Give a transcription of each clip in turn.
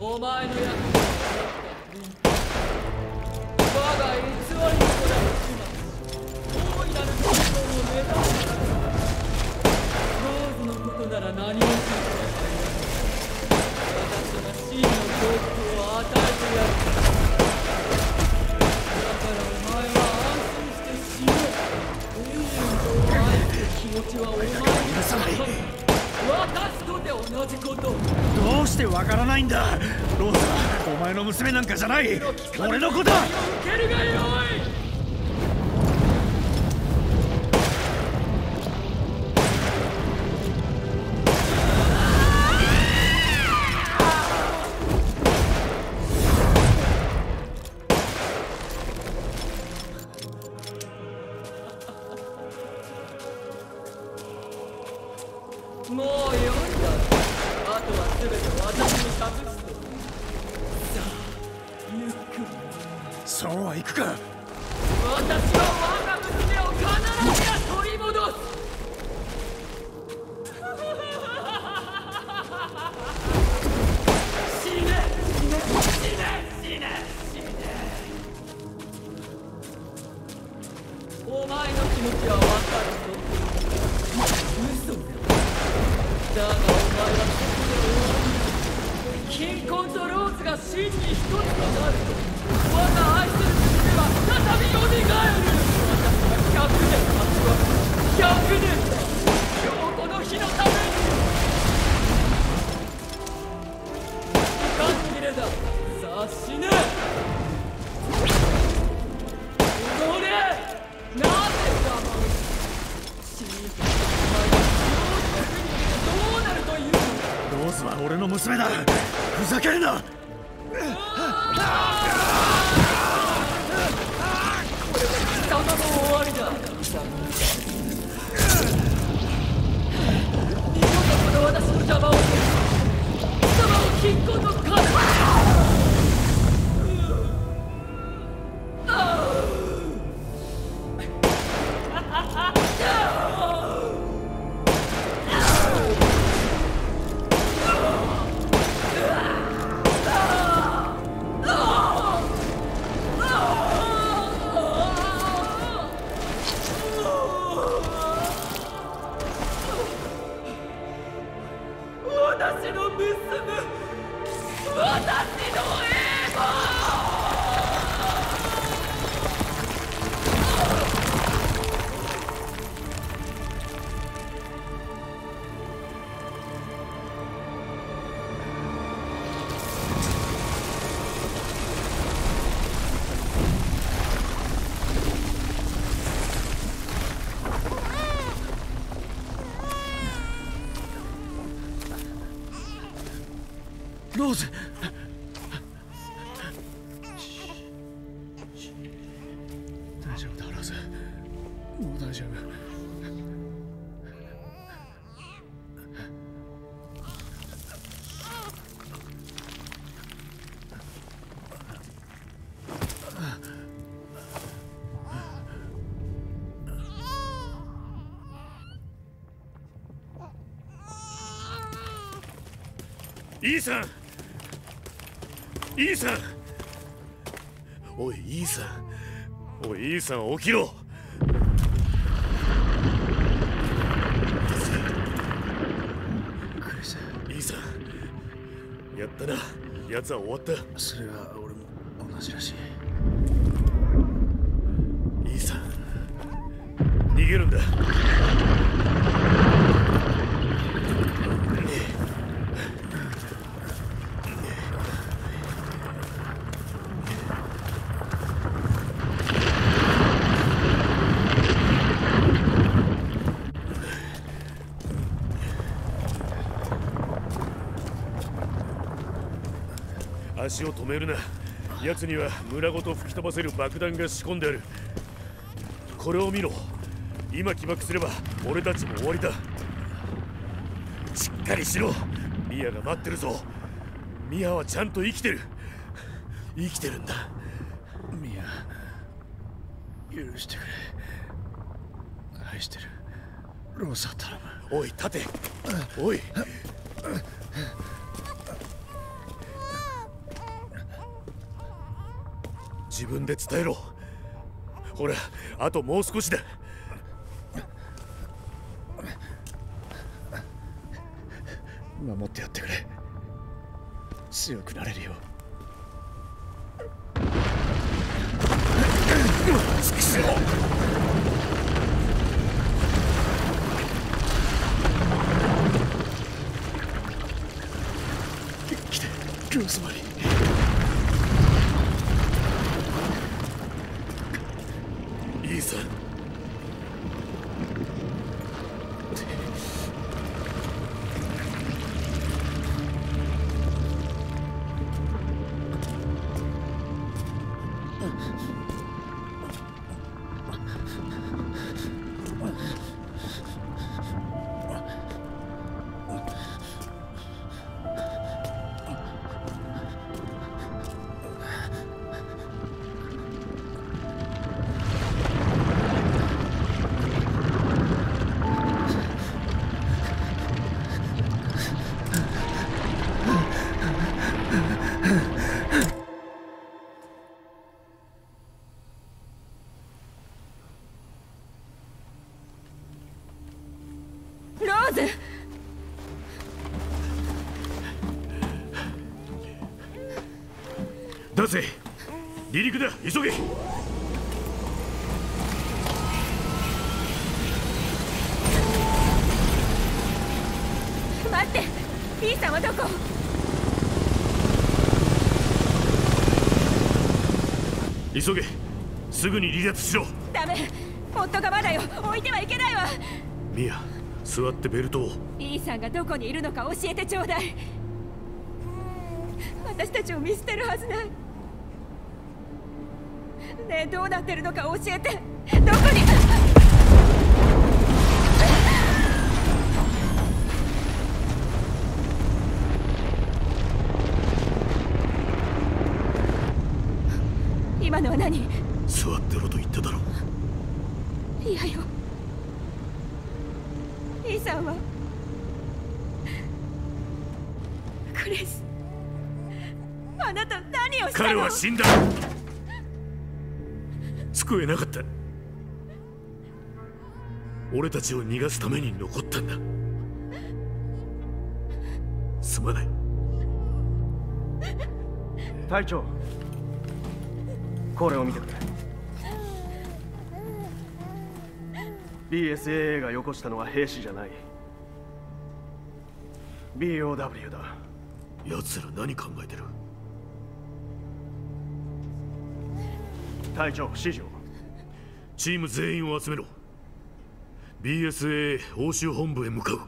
お前の役目は我が偽りの子だ大いなる本当を目指すローズのことなら何も知らない私が真の幸福を与えてやるだからお前は安心して死ね。エージェントを愛する気持ちはお前に許さない私とて同じこと。どうしてわからないんだ。ローズはお前の娘なんかじゃない。俺の子だ。受けるがよいお前の気持ちは分かるぞ。嘘だだがお前はそこで終わりだ貧困とローズが真に一つとなる。と我が愛する娘は再び蘇る。私は100年待ちわ100年ローズは。俺の娘だ。ふざけるな。貴様も終わりだ。二度とこの私の邪魔をする貴様を金庫の丈夫だローズもう大丈夫。イーサンイーサンおいイーサンおいイーサン起きろ。イーサンやったな。奴は終わった。それは俺も同じらしい。イーサン逃げるんだ足を止めるな。奴には村ごと吹き飛ばせる爆弾が仕込んである。これを見ろ。今起爆すれば俺たちも終わりだ。しっかりしろ。ミアが待ってるぞ。ミアはちゃんと生きてる。生きてるんだ。ミア許してくれ。愛してる。ローサ頼む。おい立て。おい自分で伝えろ。ほらあともう少しだ守ってやってくれ。強くなれるよ来てローズマリーせ。離陸だ。急げ。待って。B さんはどこ？急げ。すぐに離脱しろ。ダメ。夫がまだよ。置いてはいけないわ。ミア座ってベルトを。B さんがどこにいるのか教えてちょうだい。私たちを見捨てるはずないねえどうなってるのか教えて。どこに。今のは何。座ってろと言っただろいやよ。B さんは。クリスあなた何をしたの。彼は死んだ救えなかった。俺たちを逃がすために残ったんだ。すまない。隊長これを見てくれ。BSAA がよこしたのは兵士じゃない。BOW だ。奴ら何考えてる？隊長指示をチーム全員を集めろ。BSA 欧州本部へ向かう。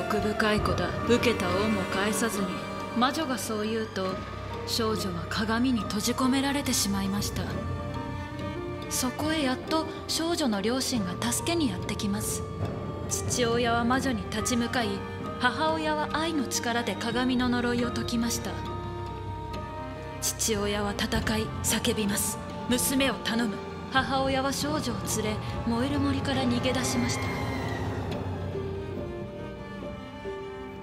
欲深い子だ。受けた恩も返さずに。魔女がそう言うと少女は鏡に閉じ込められてしまいました。そこへやっと少女の両親が助けにやってきます。父親は魔女に立ち向かい母親は愛の力で鏡の呪いを解きました。父親は戦い叫びます。娘を頼む。母親は少女を連れ燃える森から逃げ出しました。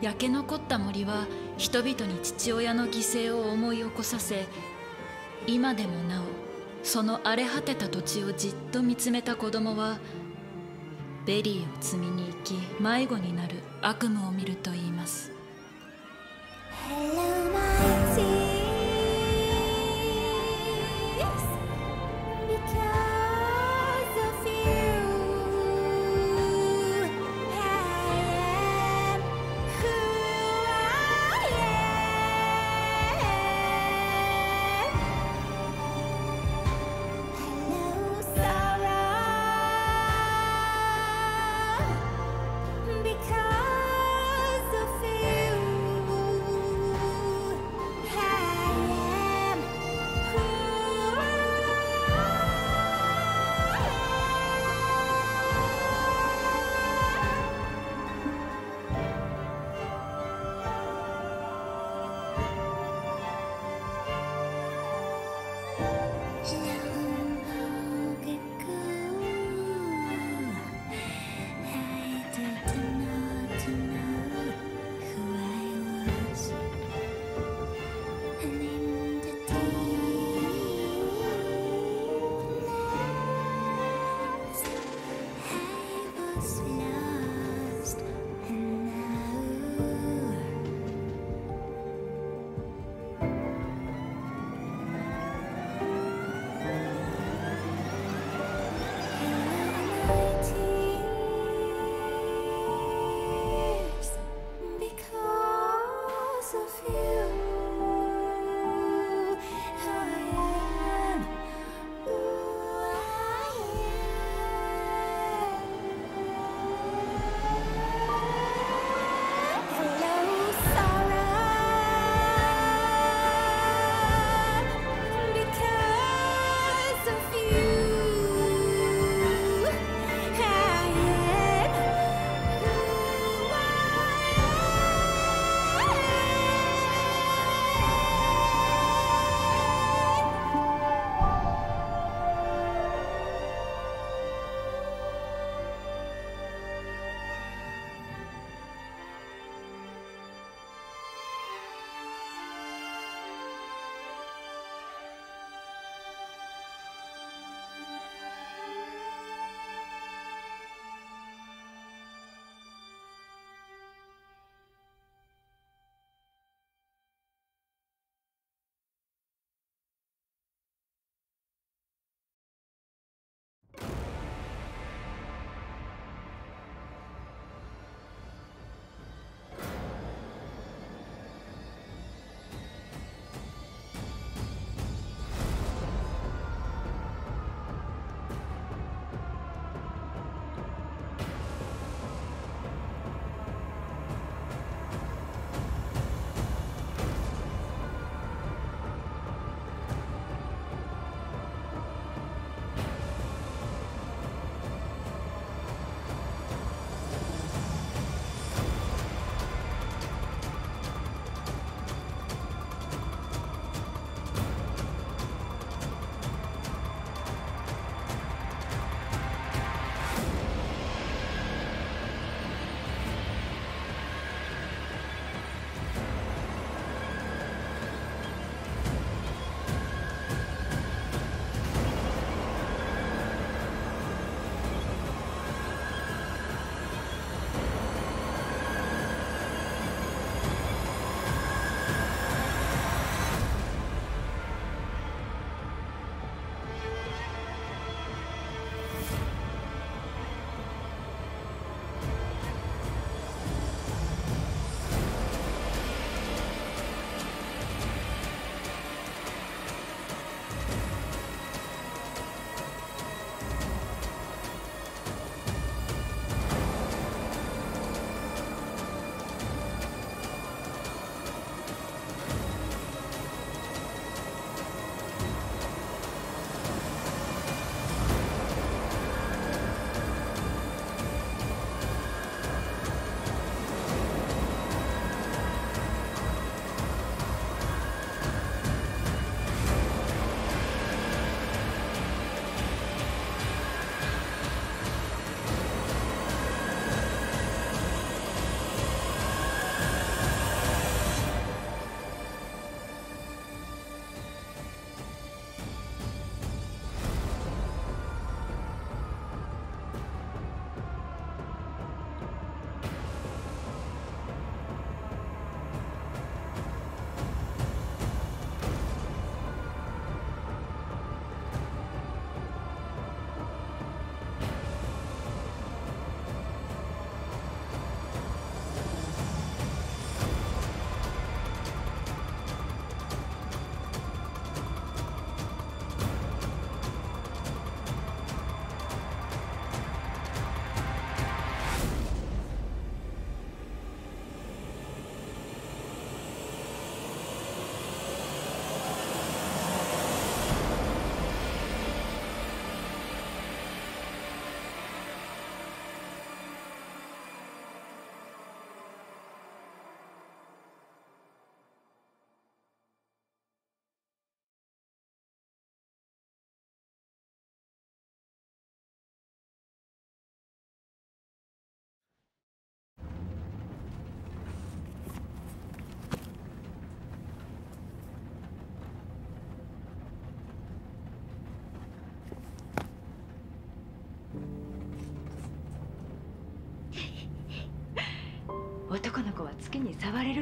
焼け残った森は人々に父親の犠牲を思い起こさせ今でもなおその荒れ果てた土地をじっと見つめた子供はベリーを摘みに行き迷子になる悪夢を見ると言います。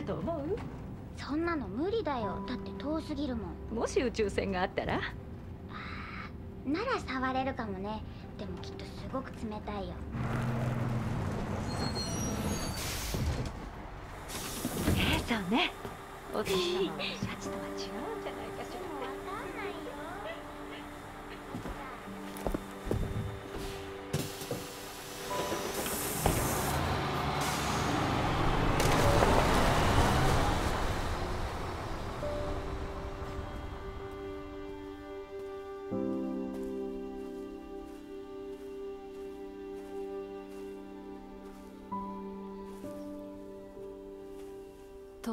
と思う？そんなの無理だよ。だって遠すぎるもん。もし宇宙船があったら？なら触れるかもね。でもきっとすごく冷たいよ。ええそうね。お父様はシャチとは違う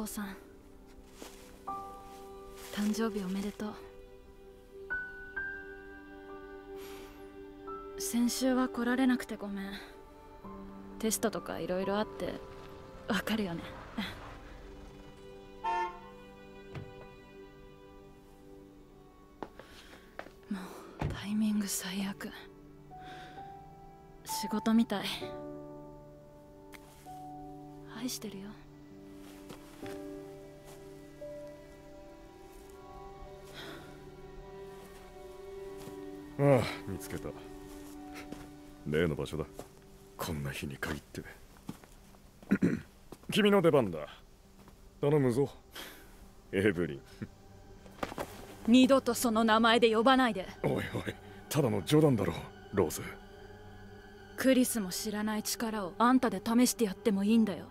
父さん。誕生日おめでとう。先週は来られなくてごめん。テストとかいろいろあってわかるよね。もうタイミング最悪。仕事みたい。愛してるよ。ああ見つけた。例の場所だ。こんな日に限って。君の出番だ。頼むぞ。エブリン。二度とその名前で呼ばないで。おいおいただの冗談だろローズ。クリスも知らない力をあんたで試してやってもいいんだよ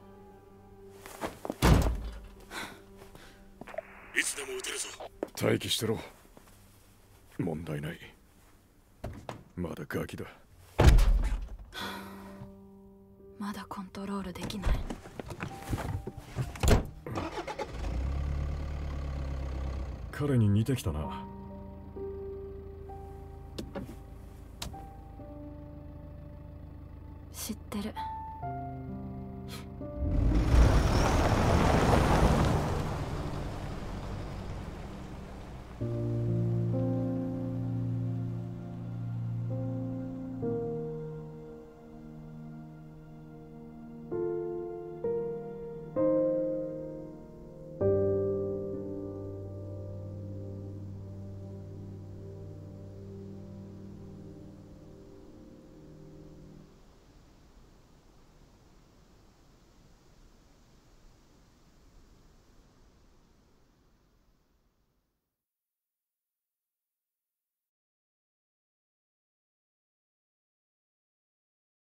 待機してろ。問題ない。まだガキだ。まだコントロールできない。彼に似てきたな。知ってる。